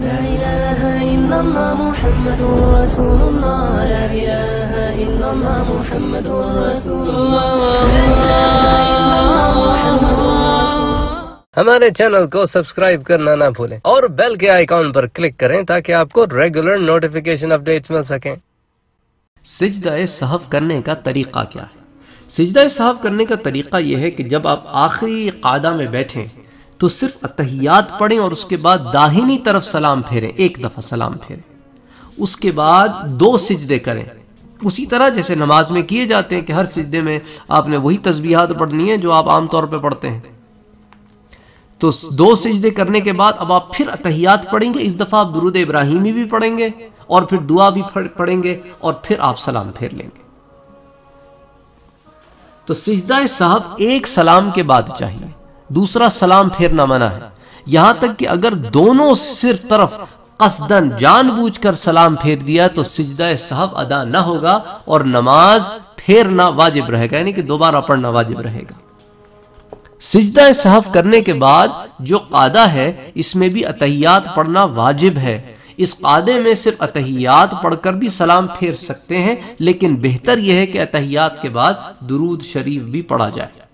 لا إله إلا الله محمد رسول الله. لا إله إلا الله محمد رسول الله. لا إله إلا الله محمد رسول الله. ہمارے چینل کو سبسکرائب کرنا نہ بھولیں اور بیل کے آئیکن پر کلک کریں تاکہ آپ کو ریگولر نوٹیفیکیشن اپڈیٹس مل سکیں۔ سجدہ صحف کرنے کا طریقہ کیا ہے؟ سجدہ صحف کرنے کا طریقہ یہ ہے کہ جب آپ آخری قادہ میں بیٹھیں تو صرف اتحیات پڑھیں اور اس کے بعد داہنی طرف سلام پھیریں، ایک دفعہ سلام پھیریں۔ اس کے بعد دو سجدے کریں۔ اسی طرح جیسے نماز میں کیے جاتے ہیں کہ ہر سجدے میں آپ نے وہی تسبیحات پڑھنی ہے جو آپ عام طور پہ پڑھتے ہیں۔ تو دو سجدے کرنے کے بعد اب آپ پھر اتحیات پڑھیں گے، اس دفعہ آپ درود ابراہیمی بھی پڑھیں گے اور پھر دعا بھی پڑھیں گے اور پھر آپ سلام پھیر لیں گے۔ تو سجدہ صاحب ایک سلام کے بعد چاہیے۔ دوسرا سلام پھیرنا منع ہے۔ یہاں تک کہ اگر دونوں صرف طرف قصدن جان بوجھ کر سلام پھیر دیا تو سجدہ صاحب ادا نہ ہوگا اور نماز پھیرنا واجب رہے گا یعنی کہ دوبارہ پڑھنا واجب رہے گا۔ سجدہ صحف کرنے کے بعد جو قادہ ہے، اس میں بھی اتحیات پڑھنا واجب ہے۔ اس قادے میں صرف اتحیات پڑھ کر بھی سلام پھیر سکتے ہیں، لیکن بہتر یہ ہے کہ اتحیات کے بعد درود شریف بھی پڑھا جائے۔